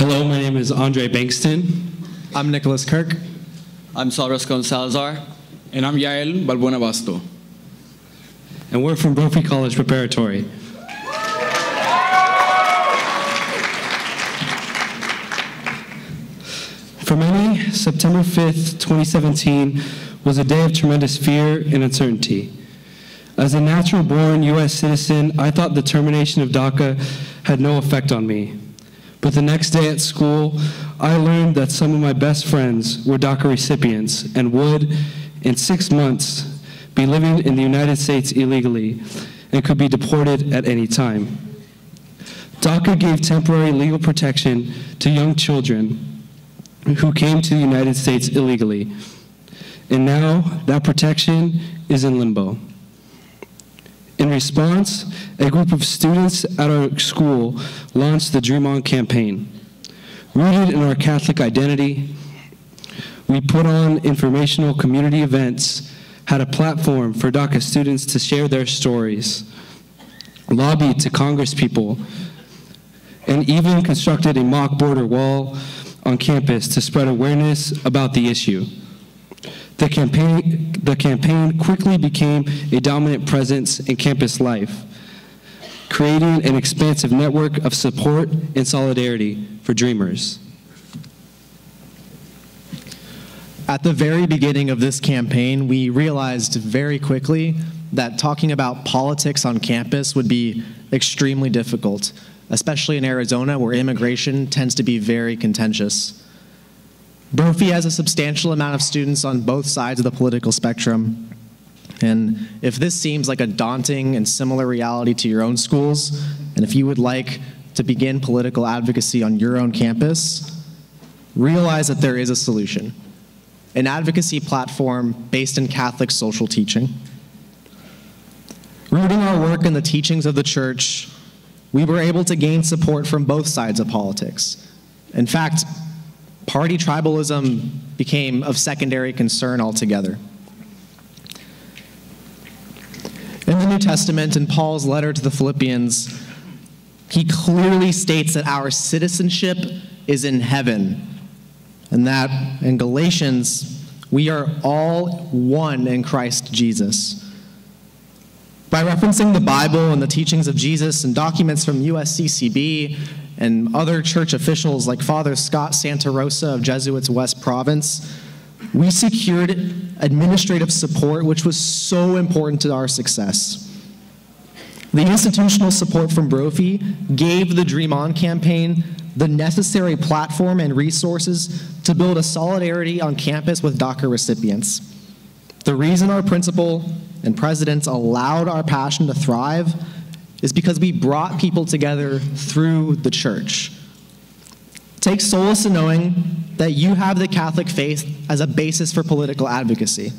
Hello, my name is Andre Bengston. I'm Nikolas Kirk. I'm Saul Rascon Salazar. And I'm Yael Balbuena Basto. And we're from Brophy College Preparatory. For many, September 5th, 2017 was a day of tremendous fear and uncertainty. As a natural born U.S. citizen, I thought the termination of DACA had no effect on me. But the next day at school, I learned that some of my best friends were DACA recipients and would, in six months, be living in the United States illegally and could be deported at any time. DACA gave temporary legal protection to young children who came to the United States illegally. And now that protection is in limbo. In response, a group of students at our school launched the Dream On campaign. Rooted in our Catholic identity, we put on informational community events, had a platform for DACA students to share their stories, lobbied to congresspeople, and even constructed a mock border wall on campus to spread awareness about the issue. The campaign, the campaign quickly became a dominant presence in campus life, creating an expansive network of support and solidarity for dreamers. At the very beginning of this campaign, we realized very quickly that talking about politics on campus would be extremely difficult especially in Arizona where immigration tends to be very contentious. Brophy has a substantial amount of students on both sides of the political spectrum. And if this seems like a daunting and similar reality to your own schools, and if you would like to begin political advocacy on your own campus, realize that there is a solution an advocacy platform based in Catholic social teaching. Rooting our work in the teachings of the church we were able to gain support from both sides of politics. In fact, party tribalism became of secondary concern altogether. In the New Testament, in Paul's letter to the Philippians, he clearly states that our citizenship is in heaven, and that in Galatians, we are all one in Christ Jesus. By referencing the Bible and the teachings of Jesus and documents from USCCB and other church officials like Father Scott Santarosa of Jesuits West Province, we secured administrative support, which was so important to our success. The institutional support from Brophy gave the Dream On campaign the necessary platform and resources to build a solidarity on campus with DACA recipients. The reason our principal and presidents allowed our passion to thrive is because we brought people together through the church. Take solace in knowing that you have the Catholic faith as a basis for political advocacy.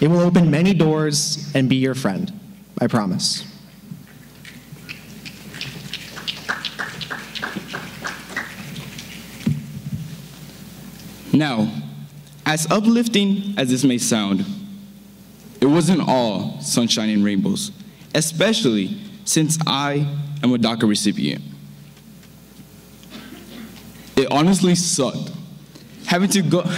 It will open many doors and be your friend, I promise. Now, as uplifting as this may sound, it wasn't all sunshine and rainbows, especially since I am a DACA recipient. It honestly sucked having to go.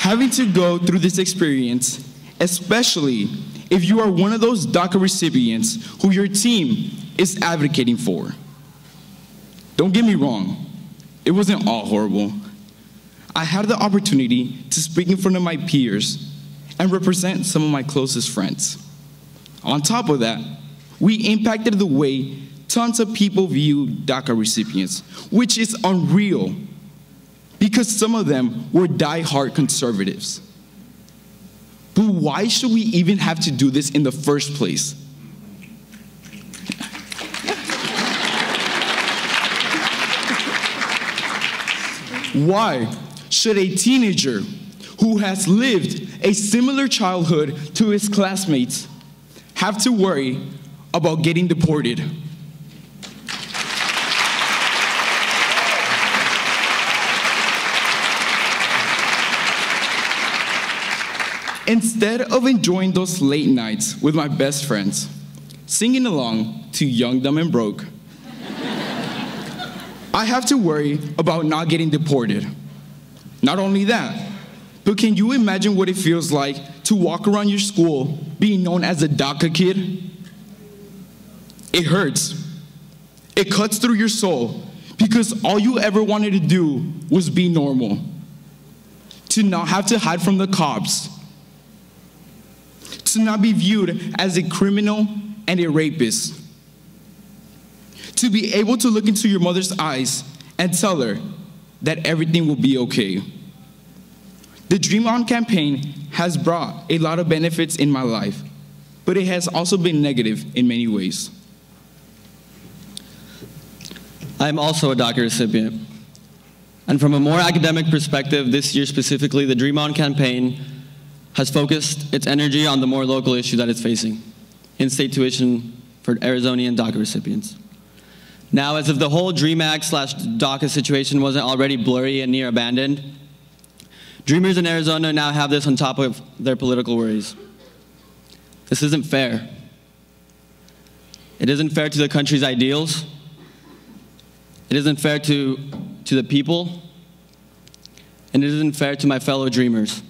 having to go through this experience, especially if you are one of those DACA recipients who your team is advocating for. Don't get me wrong, it wasn't all horrible. I had the opportunity to speak in front of my peers and represent some of my closest friends. On top of that, we impacted the way tons of people view DACA recipients, which is unreal because some of them were die-hard conservatives. But why should we even have to do this in the first place? Why should a teenager who has lived a similar childhood to his classmates have to worry about getting deported? Instead of enjoying those late nights with my best friends, singing along to Young, Dumb, and Broke, I have to worry about not getting deported. Not only that, but can you imagine what it feels like to walk around your school being known as a DACA kid? It hurts. It cuts through your soul because all you ever wanted to do was be normal. To not have to hide from the cops. To not be viewed as a criminal and a rapist. To be able to look into your mother's eyes and tell her that everything will be okay. The Dream On campaign has brought a lot of benefits in my life, but it has also been negative in many ways. I'm also a DACA recipient. And from a more academic perspective, this year specifically, the Dream On campaign has focused its energy on the more local issue that it's facing in-state tuition for Arizonian DACA recipients. Now, as if the whole DREAM Act slash DACA situation wasn't already blurry and near abandoned, Dreamers in Arizona now have this on top of their political worries. This isn't fair. It isn't fair to the country's ideals. It isn't fair to, to the people. And it isn't fair to my fellow dreamers.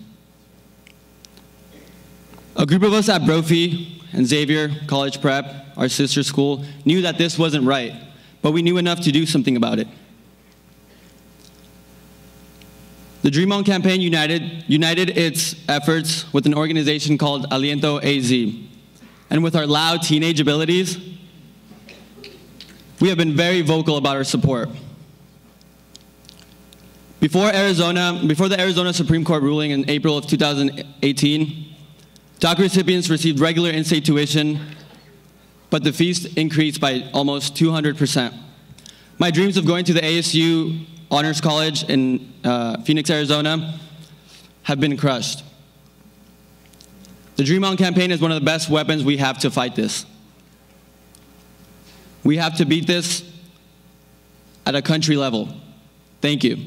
A group of us at Brophy and Xavier College Prep, our sister school, knew that this wasn't right, but we knew enough to do something about it. The Dream On campaign united, united its efforts with an organization called Aliento AZ. And with our loud teenage abilities, we have been very vocal about our support. Before Arizona, before the Arizona Supreme Court ruling in April of 2018, DACA recipients received regular in-state tuition, but the fees increased by almost 200%. My dreams of going to the ASU Honors College in uh, Phoenix, Arizona, have been crushed. The Dream On campaign is one of the best weapons we have to fight this. We have to beat this at a country level. Thank you.